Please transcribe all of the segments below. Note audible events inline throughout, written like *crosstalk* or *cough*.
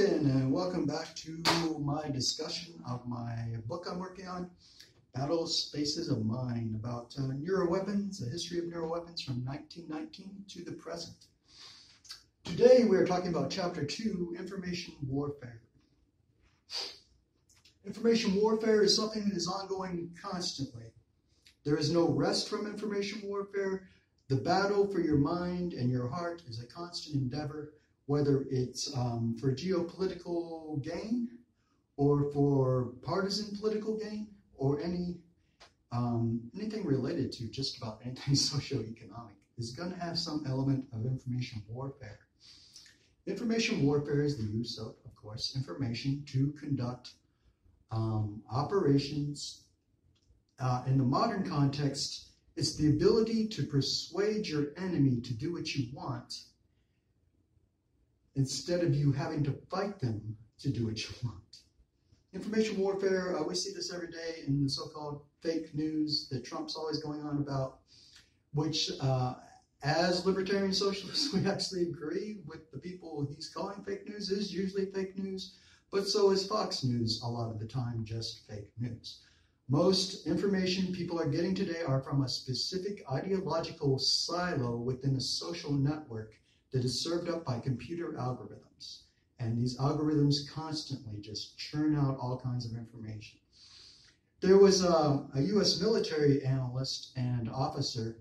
again, and welcome back to my discussion of my book I'm working on, Battle Spaces of Mind, about uh, neuroweapons, the history of neuroweapons from 1919 to the present. Today we are talking about Chapter 2, Information Warfare. Information warfare is something that is ongoing constantly. There is no rest from information warfare. The battle for your mind and your heart is a constant endeavor whether it's um, for geopolitical gain or for partisan political gain or any um, anything related to just about *laughs* anything socioeconomic is going to have some element of information warfare. Information warfare is the use of, of course, information to conduct um, operations. Uh, in the modern context, it's the ability to persuade your enemy to do what you want instead of you having to fight them to do what you want. Information warfare, uh, we see this every day in the so called fake news that Trump's always going on about, which, uh, as libertarian socialists, *laughs* we actually agree with the people he's calling fake news is usually fake news, but so is Fox News a lot of the time, just fake news. Most information people are getting today are from a specific ideological silo within a social network that is served up by computer algorithms. And these algorithms constantly just churn out all kinds of information. There was a, a US military analyst and officer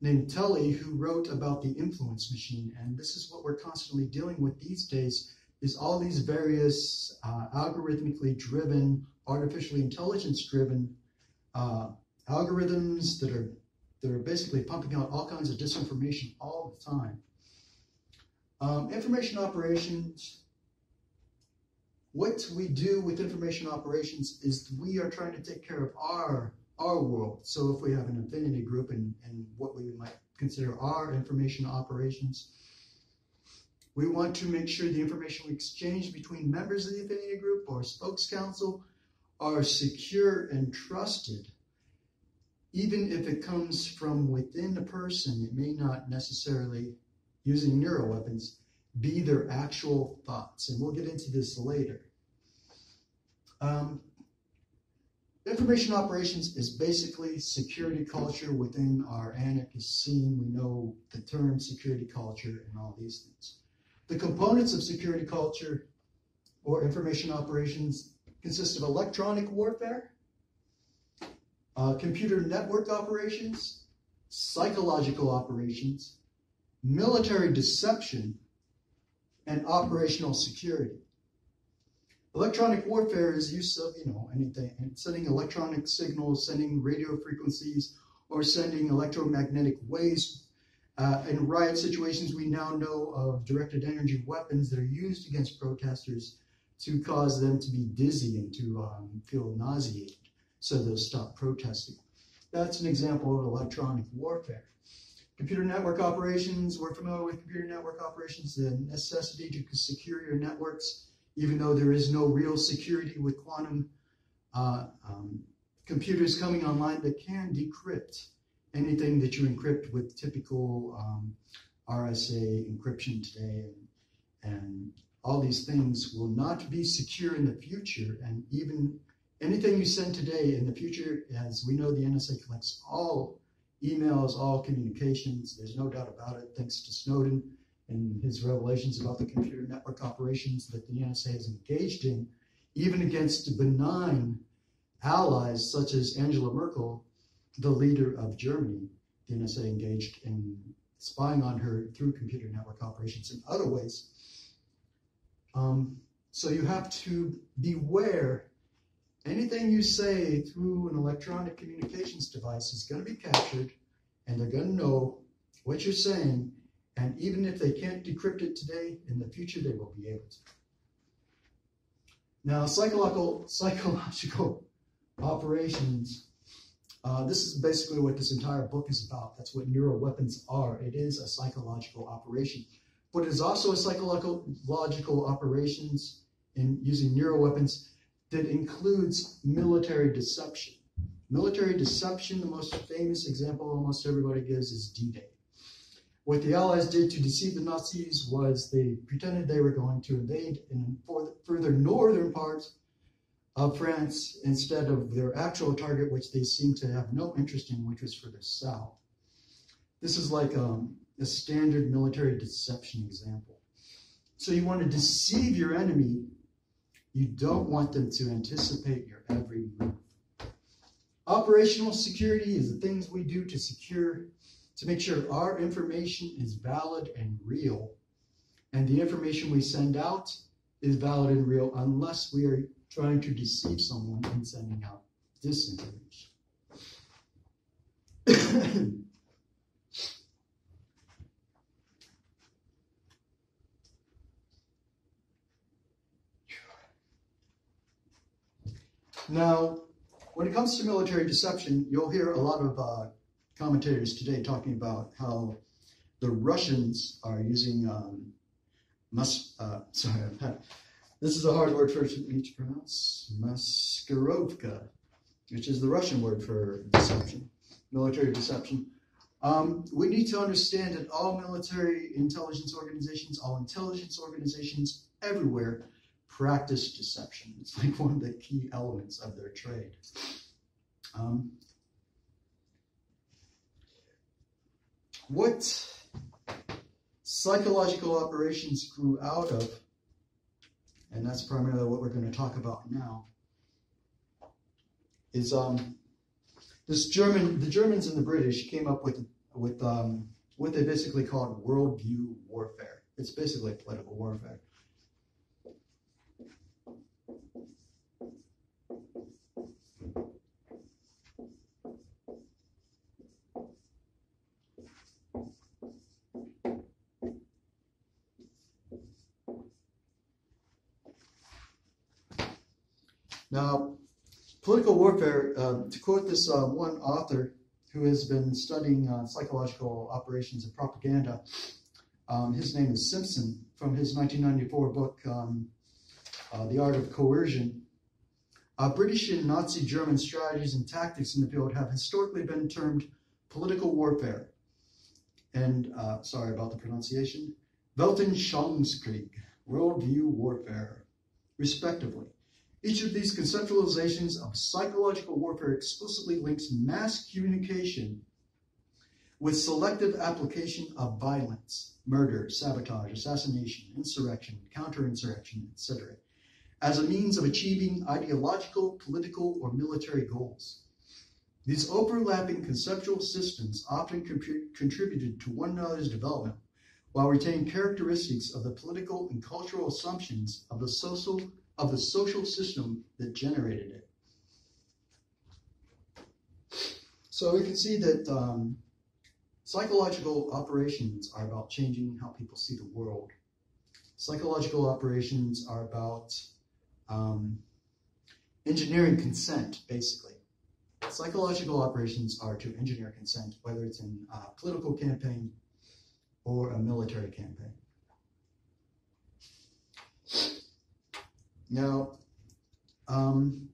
named Tully who wrote about the influence machine. And this is what we're constantly dealing with these days is all these various uh, algorithmically driven, artificially intelligence driven uh, algorithms that are that are basically pumping out all kinds of disinformation all the time. Um, information operations, what we do with information operations is we are trying to take care of our our world. So if we have an affinity group and, and what we might consider our information operations, we want to make sure the information we exchange between members of the affinity group or spokes council are secure and trusted. Even if it comes from within a person, it may not necessarily using neuroweapons be their actual thoughts. And we'll get into this later. Um, information operations is basically security culture within our anarchist scene. We know the term security culture and all these things. The components of security culture or information operations consist of electronic warfare, uh, computer network operations, psychological operations, military deception, and operational security. Electronic warfare is use of, you know, anything, sending electronic signals, sending radio frequencies, or sending electromagnetic waves. Uh, in riot situations, we now know of directed energy weapons that are used against protesters to cause them to be dizzy and to um, feel nauseated, so they'll stop protesting. That's an example of electronic warfare. Computer network operations, we're familiar with computer network operations, the necessity to secure your networks, even though there is no real security with quantum uh, um, computers coming online that can decrypt anything that you encrypt with typical um, RSA encryption today. And, and all these things will not be secure in the future. And even anything you send today in the future, as we know, the NSA collects all emails, all communications. There's no doubt about it, thanks to Snowden and his revelations about the computer network operations that the NSA is engaged in, even against benign allies such as Angela Merkel, the leader of Germany. The NSA engaged in spying on her through computer network operations in other ways. Um, so you have to beware anything you say through an electronic communications device is going to be captured and they're going to know what you're saying. And even if they can't decrypt it today, in the future they will be able to. Now, psychological, psychological operations. Uh, this is basically what this entire book is about. That's what neural weapons are. It is a psychological operation, but it is also a psychological operations in using neural weapons that includes military deception. Military deception, the most famous example almost everybody gives is D Day. What the Allies did to deceive the Nazis was they pretended they were going to invade in further northern parts of France instead of their actual target, which they seemed to have no interest in, which was for the south. This is like um, a standard military deception example. So you want to deceive your enemy. You don't want them to anticipate your every move. Operational security is the things we do to secure, to make sure our information is valid and real. And the information we send out is valid and real unless we are trying to deceive someone in sending out disinformation. *clears throat* now, when it comes to military deception, you'll hear a lot of uh, commentators today talking about how the Russians are using um, mus- uh, sorry, this is a hard word for me to pronounce. Maskirovka, which is the Russian word for deception, military deception. Um, we need to understand that all military intelligence organizations, all intelligence organizations everywhere practice deception. It's like one of the key elements of their trade. Um, what psychological operations grew out of and that's primarily what we're going to talk about now, is um, this German, the Germans and the British came up with with um, what they basically called worldview warfare. It's basically political warfare. Now, political warfare, uh, to quote this uh, one author who has been studying uh, psychological operations and propaganda, um, his name is Simpson, from his 1994 book, um, uh, The Art of Coercion. Uh, British and Nazi German strategies and tactics in the field have historically been termed political warfare. And, uh, sorry about the pronunciation, Weltanschauungskrieg, worldview warfare, respectively. Each of these conceptualizations of psychological warfare explicitly links mass communication with selective application of violence, murder, sabotage, assassination, insurrection, counterinsurrection, etc., as a means of achieving ideological, political, or military goals. These overlapping conceptual systems often contributed to one another's development while retaining characteristics of the political and cultural assumptions of the social of the social system that generated it. So we can see that um, psychological operations are about changing how people see the world. Psychological operations are about um, engineering consent, basically. Psychological operations are to engineer consent, whether it's in a political campaign or a military campaign. Now, um,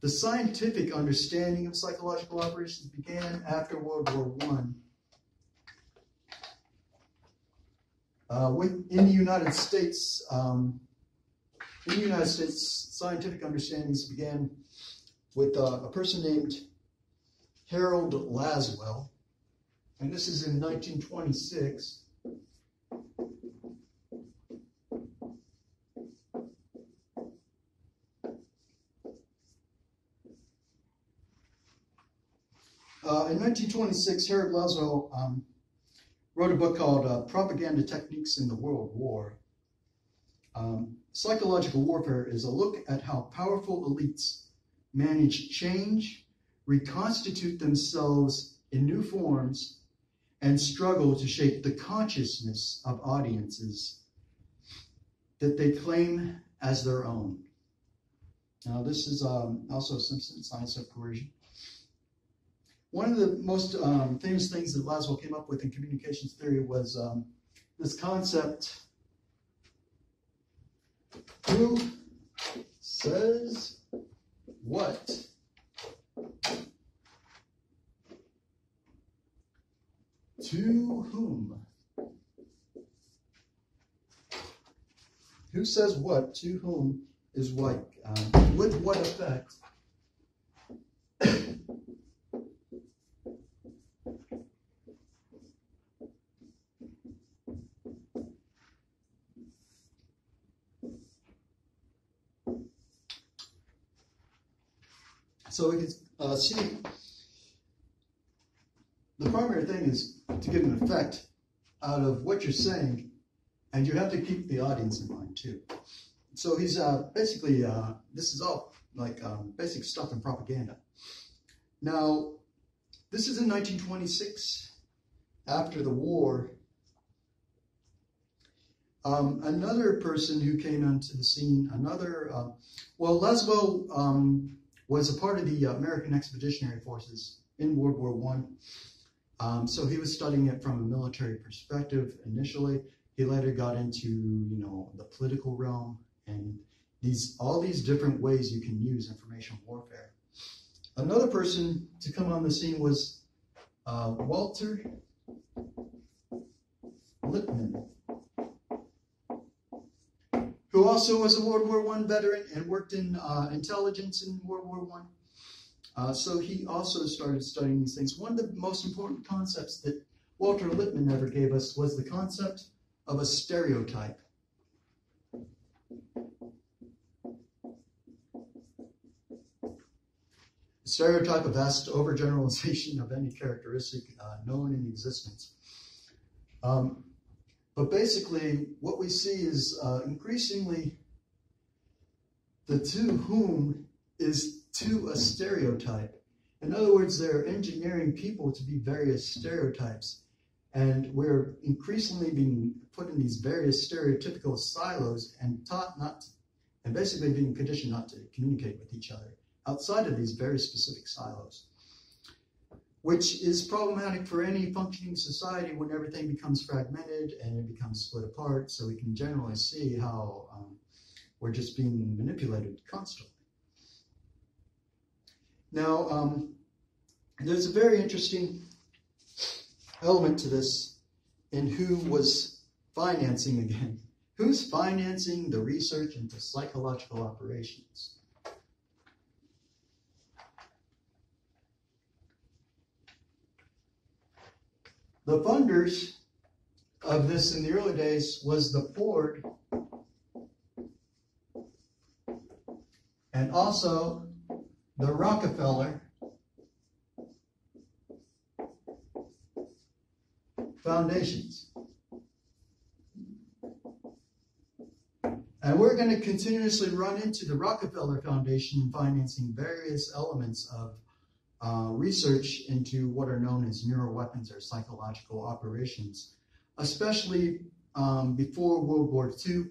the scientific understanding of psychological operations began after World War One. Uh, in the United States, um, in the United States, scientific understandings began with uh, a person named Harold Lasswell, and this is in 1926. In 1926, Harold Lasswell um, wrote a book called uh, Propaganda Techniques in the World War. Um, psychological warfare is a look at how powerful elites manage change, reconstitute themselves in new forms, and struggle to shape the consciousness of audiences that they claim as their own. Now, this is um, also Simpson's Science of Coercion. One of the most um, famous things that Lasswell came up with in communications theory was um, this concept who says what? To whom? Who says what to whom is what, um, with what effect *coughs* so we can uh, see the primary thing is to get an effect out of what you're saying, and you have to keep the audience in mind too. So he's uh, basically, uh, this is all like um, basic stuff in propaganda. Now, this is in 1926, after the war. Um, another person who came onto the scene, another, uh, well, Lasalle um, was a part of the American Expeditionary Forces in World War One. Um, so he was studying it from a military perspective initially. He later got into, you know, the political realm and these all these different ways you can use information warfare. Another person to come on the scene was uh, Walter Lippmann, who also was a World War One veteran and worked in uh, intelligence in World War One. Uh, so he also started studying these things. One of the most important concepts that Walter Lippmann ever gave us was the concept of a stereotype. A stereotype, a vast overgeneralization of any characteristic uh, known in existence. Um, but basically, what we see is uh, increasingly the to whom is to a stereotype. In other words, they're engineering people to be various stereotypes. And we're increasingly being put in these various stereotypical silos and taught not to, and basically being conditioned not to communicate with each other outside of these very specific silos, which is problematic for any functioning society when everything becomes fragmented and it becomes split apart. So we can generally see how um, we're just being manipulated constantly. Now, um, there's a very interesting element to this in who was financing again. *laughs* Who's financing the research into psychological operations? The funders of this in the early days was the Ford and also the Rockefeller foundations. And we're going to continuously run into the Rockefeller Foundation financing various elements of uh, research into what are known as neuroweapons or psychological operations, especially um, before World War II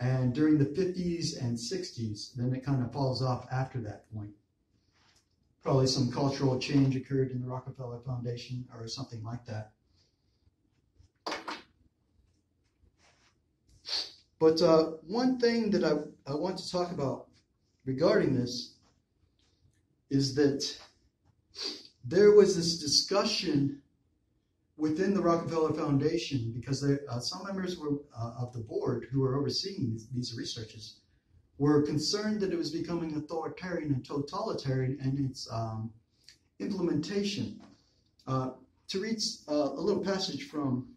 and during the 50s and 60s, then it kind of falls off after that point. Probably some cultural change occurred in the Rockefeller Foundation or something like that. But uh, one thing that I, I want to talk about regarding this is that there was this discussion within the Rockefeller Foundation, because uh, some members were, uh, of the board who were overseeing these, these, researches were concerned that it was becoming authoritarian and totalitarian in its um, implementation. Uh, to read uh, a little passage from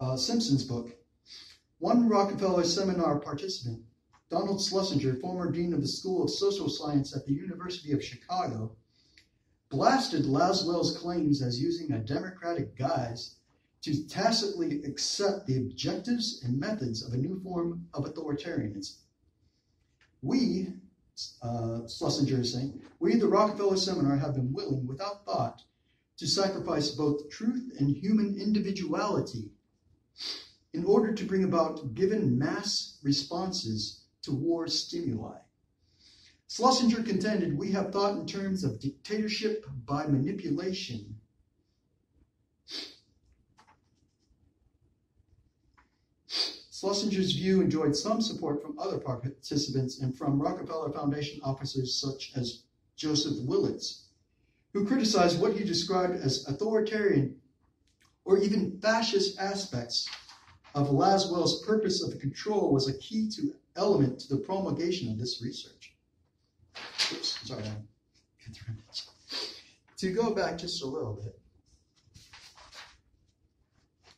uh, Simpson's book, one Rockefeller seminar participant, Donald Slesinger, former dean of the School of Social Science at the University of Chicago, blasted Lasswell's claims as using a democratic guise to tacitly accept the objectives and methods of a new form of authoritarianism. We, uh, Slesinger is saying, we, at the Rockefeller Seminar, have been willing, without thought, to sacrifice both truth and human individuality in order to bring about given mass responses to war stimuli. Slesinger contended we have thought in terms of dictatorship by manipulation. Slesinger's view enjoyed some support from other participants and from Rockefeller Foundation officers such as Joseph Willits, who criticized what he described as authoritarian or even fascist aspects of Lasswell's purpose of control was a key to element to the promulgation of this research. Oops, sorry, To go back just a little bit.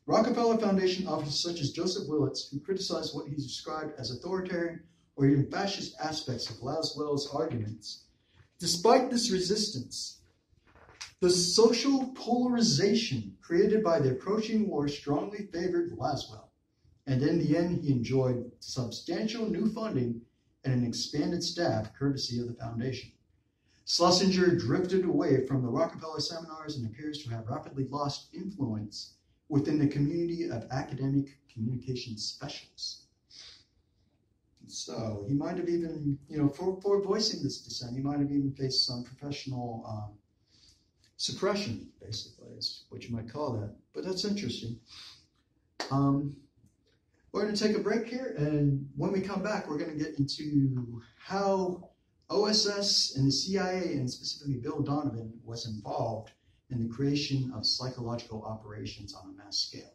Rockefeller Foundation officers such as Joseph Willits, who criticized what he described as authoritarian or even fascist aspects of Lasswell's arguments, despite this resistance, the social polarization created by the approaching war strongly favored Lasswell, and in the end, he enjoyed substantial new funding and an expanded staff courtesy of the foundation. Slesinger drifted away from the Rockefeller seminars and appears to have rapidly lost influence within the community of academic communication specialists. So he might have even, you know, for, for voicing this dissent, he might have even faced some professional um, suppression, basically, is what you might call that. But that's interesting. Um, we're going to take a break here, and when we come back, we're going to get into how OSS and the CIA, and specifically Bill Donovan, was involved in the creation of psychological operations on a mass scale.